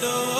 shadow